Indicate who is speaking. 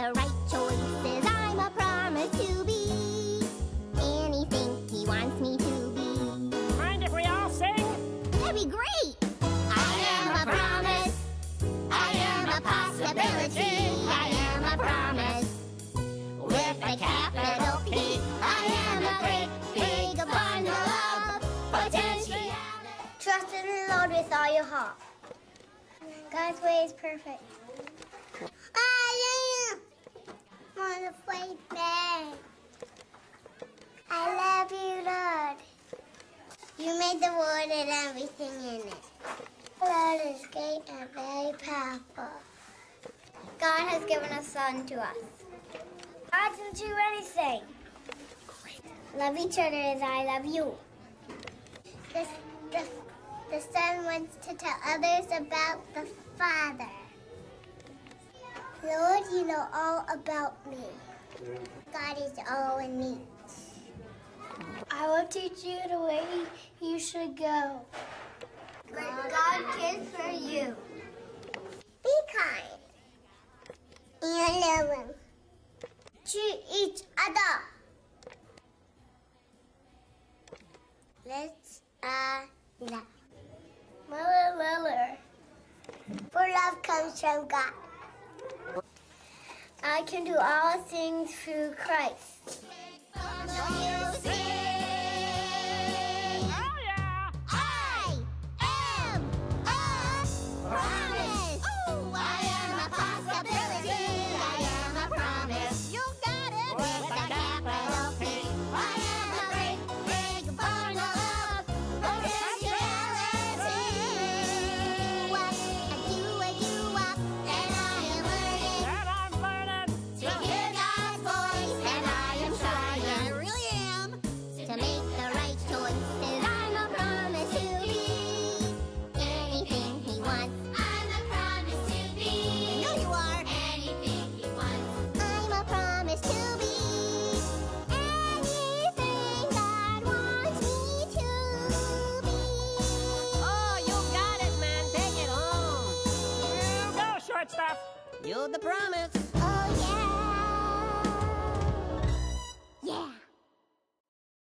Speaker 1: to make the right choices. I'm a promise to be anything he wants me to be.
Speaker 2: Mind if we all sing?
Speaker 1: That'd be great! I am a promise. I am a possibility. I am a promise. With a capital P. I am a great big bundle of potentiality. Trust in the Lord with all your heart. God's way is perfect. I am wonderfully made. I love you, Lord. You made the world and everything in it. Lord is great and very powerful. God has given a son to us. God didn't do anything. Love each other as I love you. The, the, the son wants to tell others about the Father. Lord, you know all about me. God is all in me. I will teach you the way you should go. God cares for you. Be kind. And loving. To each other. Let's uh love. Mother, mother. For love comes from God. I can do all things through Christ.
Speaker 3: the promise.